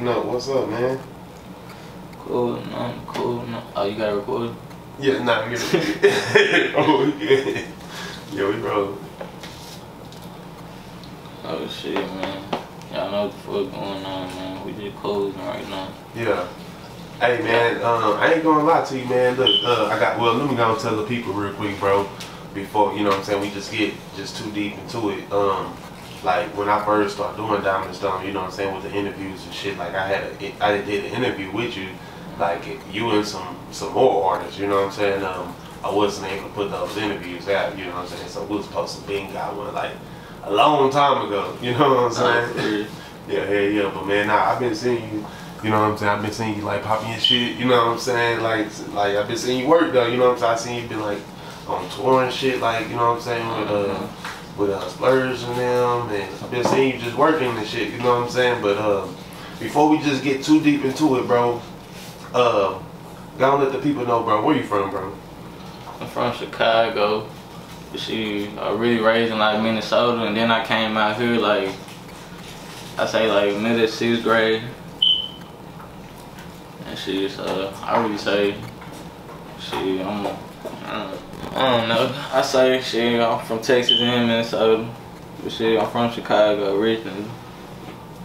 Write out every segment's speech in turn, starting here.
What's up, man? Cool, no, cool. No. Oh, you got to record? Yeah, nah, we Oh, yeah. Yeah, we roll. Oh, shit, man. Y'all know what the fuck going on, man. We just closing right now. Yeah. Hey, man, um, I ain't gonna lie to you, man. Look, uh, I got, well, let me go and tell the people real quick, bro, before, you know what I'm saying, we just get just too deep into it. Um, like, when I first started doing Diamond Stone, you know what I'm saying, with the interviews and shit, like, I had, a, I did an interview with you, like, you and some, some more artists, you know what I'm saying? Um, I wasn't able to put those interviews out, you know what I'm saying? So we was supposed to be got one, like, a long time ago, you know what I'm saying? yeah, yeah, yeah, but man, nah, I've been seeing you you know what I'm saying? I've been seeing you like popping your shit. You know what I'm saying? Like, like I've been seeing you work though. You know what I'm saying? I seen you been like on tour and shit. Like, you know what I'm saying? With uh, with uh, Splurge and them, and I've been seeing you just working and shit. You know what I'm saying? But uh, before we just get too deep into it, bro, uh, gotta let the people know, bro. Where you from, bro? I'm from Chicago. She I really raised in like Minnesota, and then I came out here like I say like middle sixth grade. And she, so I really say, she, I'm, I don't know. I say, she, I'm from Texas and Minnesota. But she, I'm from Chicago originally.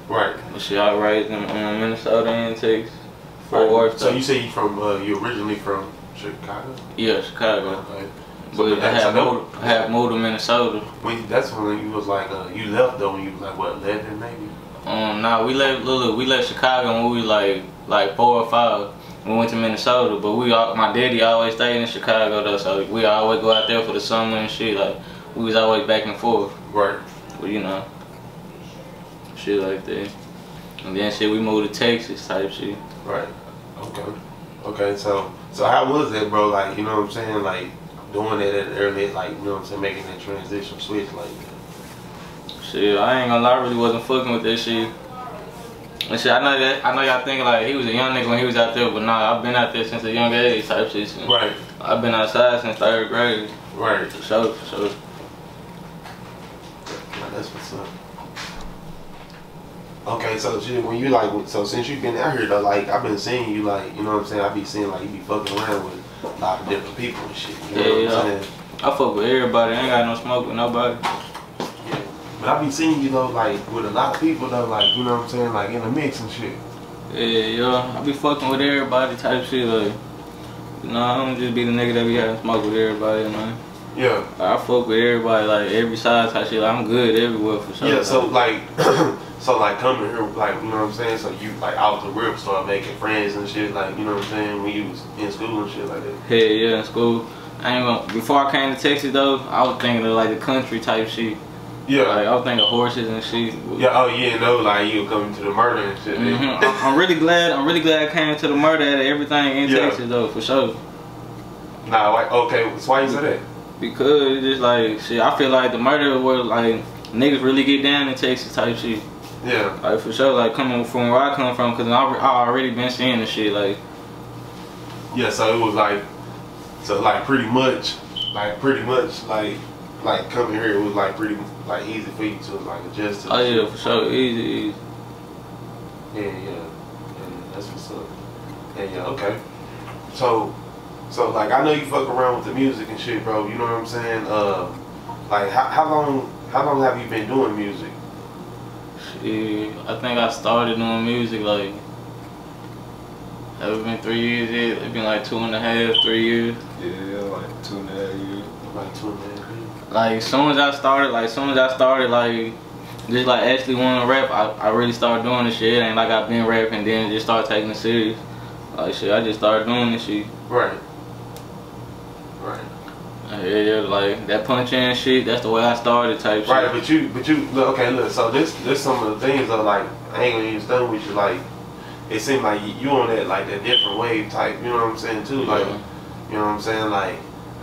Right. But she, I raised in um, Minnesota and Texas. Fort Worth. So you say you from, uh, you originally from Chicago? Yeah, Chicago. Okay. But I have, moved, I have moved to Minnesota. When that's when you was like, uh, you left though when you was like, what, 11 maybe? Um, nah, we left, look, we left Chicago when we was like like four or five. We went to Minnesota, but we all, my daddy always stayed in Chicago though, so we always go out there for the summer and shit. Like we was always back and forth. Right. But you know, shit like that. And then shit, we moved to Texas type shit. Right. Okay. Okay. So so how was that, bro? Like you know what I'm saying? Like doing that at early, like you know what I'm saying, making that transition switch like. Shit, I ain't gonna lie, I really wasn't fucking with that shit. And shit, I know that I know y'all thinking like he was a young nigga when he was out there, but nah, I've been out there since a young age type shit. Right. I've been outside since third grade. Right. For sure, for sure. That's what's up. Okay, so when you like, so since you've been out here though, like I've been seeing you like, you know what I'm saying? I be seeing like you be fucking around with a lot of different people and shit. You know yeah, what I'm yeah. saying? I fuck with everybody. I ain't got no smoke with nobody. But I be seeing you know like with a lot of people though, like you know what I'm saying, like in the mix and shit. Yeah, yeah. I be fucking with everybody type shit like. You know, I don't just be the nigga that be having smoke with everybody, man. Yeah. I fuck with everybody, like every side type shit. Like, I'm good everywhere for sure. Yeah, so like, so like coming here, like you know what I'm saying. So you like out the rip start making friends and shit, like you know what I'm saying when you was in school and shit like that. Yeah, yeah, in school. I ain't gonna. Before I came to Texas though, I was thinking of like the country type shit. Yeah. Like, I was thinking horses and shit. Yeah, oh yeah, no, like you coming to the murder and shit. Mm -hmm. I'm really glad, I'm really glad I came to the murder and everything in yeah. Texas though, for sure. Nah, like, okay, so why you say that? Because it's just like, shit, I feel like the murder where like, niggas really get down in Texas type shit. Yeah. Like, for sure, like, coming from where I come from, because I, I already been seeing the shit, like. Yeah, so it was like, so like pretty much, like pretty much, like, like coming here, it was like pretty like easy for you to like adjust to. Oh yeah, for sure, easy, easy. Yeah, yeah, yeah. That's what's up. Yeah, yeah, okay. So, so like I know you fuck around with the music and shit, bro. You know what I'm saying? Uh, like how, how long how long have you been doing music? Shit, I think I started doing music like. Have it been three years yet? It's been like two and a half, three years. Yeah, like two and a half years. Like two and a half like as soon as I started, like as soon as I started, like just like actually wanting to rap, I, I really started doing this shit. And like I've been rapping, and then just started taking it serious. Like shit, I just started doing this shit. Right. Right. Uh, yeah, yeah, like that punching shit. That's the way I started, type right, shit. Right, but you, but you, look, okay, look. So this, this some of the things are like I ain't gonna even done with you. Like it seemed like you on that like that different wave type. You know what I'm saying too? Like, yeah. you know what I'm saying? Like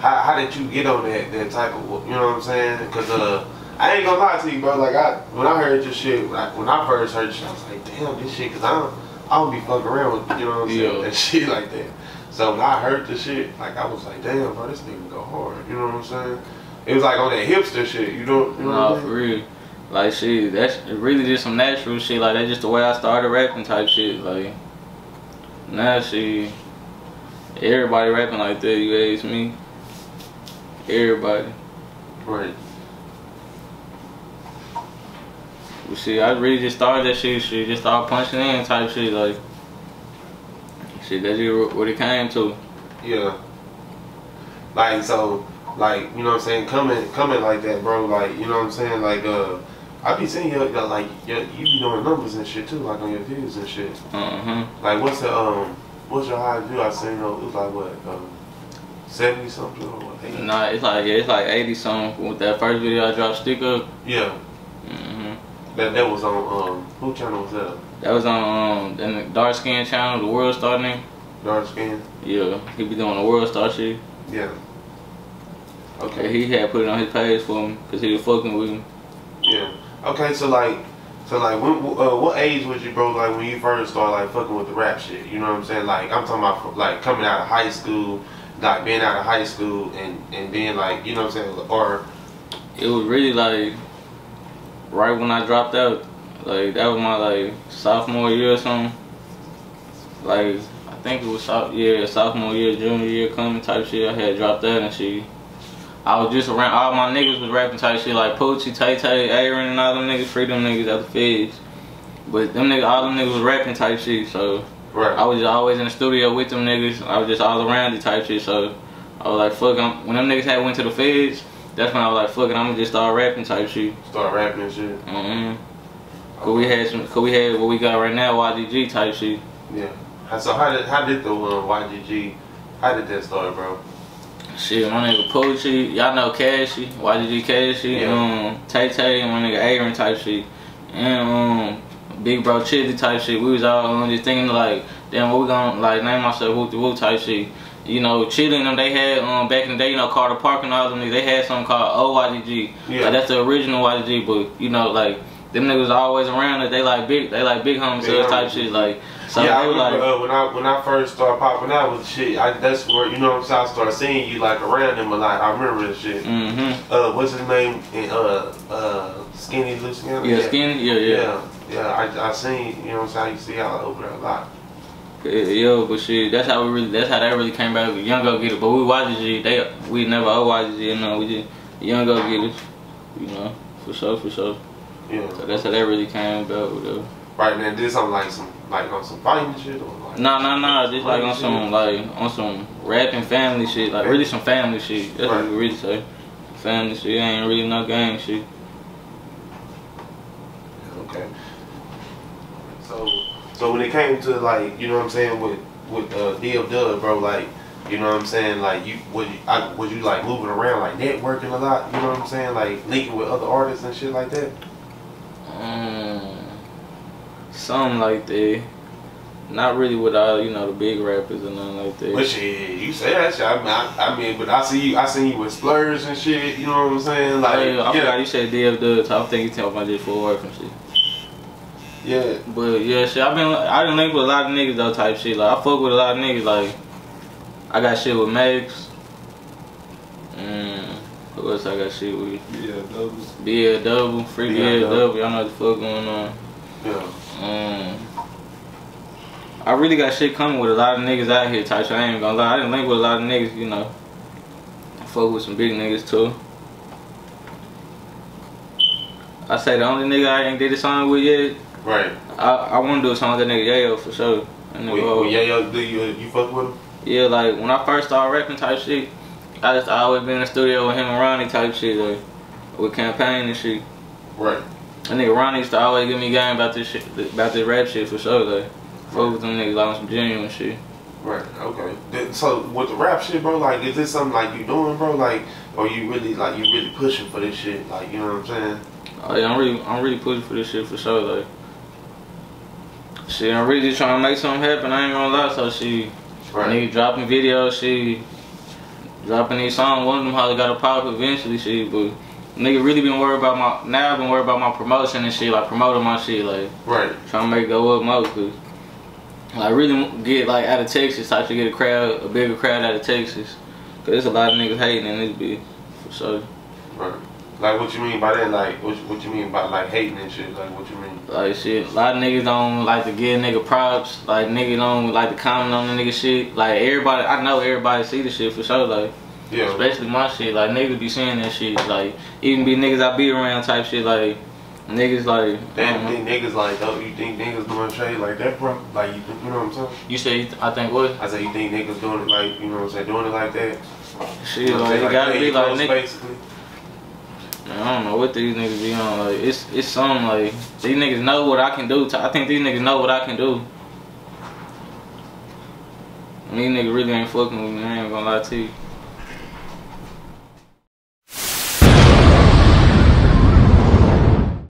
how, how did you get on that that type of you know what I'm saying? Because uh, I ain't gonna lie to you, bro. Like I when I heard your shit, like when I first heard your shit, I was like, damn, this shit, cause I don't I don't be fucking around with you know what I'm saying yeah. that shit like that. So when I heard the shit, like I was like, damn, bro, this nigga go hard. You know what I'm saying? It was like on that hipster shit. You know? You know nah, for real. Like shit, that's really just some natural shit. Like that's just the way I started rapping type shit. Like now shit, everybody rapping like that. You ask me, everybody. Right. But see, I really just started that shit. Shit, just started punching in type shit. Like shit, that's what it came to. Yeah. Like so, like you know what I'm saying, coming coming like that, bro. Like you know what I'm saying, like uh, I be seeing you like you you be doing numbers and shit too, like on your views and shit. Uh-huh. Like what's the um, what's your high view? I seen it was like what um, seventy something or 80? Nah, it's like yeah, it's like eighty something with that first video I dropped, stick up. Yeah. hmm That that was on um, who channel was that? That was on um, the dark skin channel, the World Star name. Dark skin. Yeah, he be doing the World Star shit. Yeah. Okay, Okay. he had put it on his page for him because he was fucking with him. Yeah. Okay. So like, so like, when, uh, what age was you, bro? Like when you first started like fucking with the rap shit. You know what I'm saying? Like I'm talking about like coming out of high school, like being out of high school and and being like, you know what I'm saying? Or It was really like right when I dropped out. Like that was my like sophomore year or something. Like I think it was soph- yeah sophomore year, junior year coming type shit. I had dropped out and she I was just around all my niggas was rapping type shit like Poochie, Tay Tay, Aaron and all them niggas, free them niggas at the feds. But them niggas, all them niggas was rapping type shit, so right. I was just always in the studio with them niggas. I was just all around the type shit. So I was like, fuck. I'm, when them niggas had went to the feds, that's when I was like, fuck it. I'm gonna just start rapping type shit. Start rapping and shit. Mm-hmm. Cause we had some. Cause we had what we got right now, YGG type shit. Yeah. So how did how did the um, YGG? How did that start, bro? Shit, my nigga Poochie, y'all know Cashy, YGG Cashy, Yeah. um, Tay Tay, and my nigga Aaron type shit, and um, Big Bro Chili type shit. We was all on just thinking like, damn, what we gonna like name ourselves Whoop the Whoop type shit. You know, Chili and them, they had um back in the day, you know, Carter Park and all them niggas, they had something called OYGG. Yeah. Like that's the original YGG, but you know, like them niggas always around it. They like big, they like big homies type shit. Like, so yeah, I remember like, uh, when I when I first started popping out with shit. I, that's where you know what I'm saying. I started seeing you like around them a lot. I remember this shit. mm-hmm. Uh, what's his name? Uh, uh, Skinny Luciano. Yeah, skinny, yeah, yeah. Yeah, yeah. I I seen you know what I'm saying. I to see y'all over there a lot. Yeah, yo, but shit, that's how we really, that's how that really came back. Young go get it, but we YGG, they, we never owe YGG, you know, we just young go get it, you know, for sure, for sure. Yeah. So that's how that really came about. Whatever. Right now, this on like some like on some fighting shit or like. Nah, nah, nah, just like on some like on some rapping family shit, like really some family shit. That's what we really say. Family shit ain't really no gang shit. Okay. So, so when it came to like, you know what I'm saying, with with uh, DL Dub, bro, like, you know what I'm saying, like, you was you, I, was you like moving around, like networking a lot, you know what I'm saying, like linking with other artists and shit like that. Um, something like that. Not really with all you know the big rappers and nothing like that. But shit, you say that shit. I mean, I, I mean, but I see you, I seen you with Splurge and shit. You know what I'm saying, like, I forgot yeah, you said DF Dubs. I think you talking about this for work and shit. Yeah, But yeah, shit. I've been I done link with a lot of niggas though type shit. Like I fuck with a lot of niggas. Like I got shit with Max. Mm, who else I got shit with? yeah, those, BL Double, free BL BL Double. Y'all know what the fuck going on. yeah, Um, I really got shit coming with a lot of niggas out here type shit. I ain't gonna lie. I didn't link with a lot of niggas. You know, I fuck with some big niggas too. I say the only nigga I ain't did a song with yet right. I, I want to do a song with that nigga Yayo for sure. That nigga, Well, yeah, do you you fuck with him? yeah, like when I first started rapping type shit, I just I always been in the studio with him and Ronnie type shit, like with campaign and shit. Right. That nigga Ronnie used to always give me game about this shit, about this rap shit for sure. Like fuck with them niggas like on some genuine shit. Right. Okay. So with the rap shit, bro, like, is this something like you doing, bro? Like, or you really like you really pushing for this shit? Like, you know what I'm saying? Oh yeah, I'm really I'm really pushing for this shit for sure. Like shit, I'm really just trying to make something happen. I ain't gonna lie. So she. Right. Nigga dropping videos, she dropping these songs. One of them probably got a pop eventually, She, But nigga really been worried about my now. I've been worried about my promotion and shit, like promoting my shit, like Right. trying to make it go up more. Cause like really get like out of Texas, I should get a crowd, a bigger crowd out of Texas. Cause there's a lot of niggas hating in this bitch, for sure. Right. Like what you mean by that? Like what, what you mean by like hating and shit? Like what you mean? Like shit, a lot of niggas don't like to give nigga props. Like niggas don't like to comment on the nigga shit. Like everybody, I know everybody see the shit for sure. Like Yeah. especially my shit. Like niggas be seeing that shit. Like even be niggas I be around type shit. Like niggas like. Damn, don't you know. think niggas like though? You think niggas doing shit like that, bro? Like you, you know what I'm saying? You say I think what? I say you think niggas doing it like you know what I'm saying? Doing it like that? Shit, You know like saying? it gotta playing be like niggas. I don't know what these niggas be on. Like it's it's something like these niggas know what I can do. I think these niggas know what I can do. These niggas really ain't fucking with me. I ain't gonna lie to you.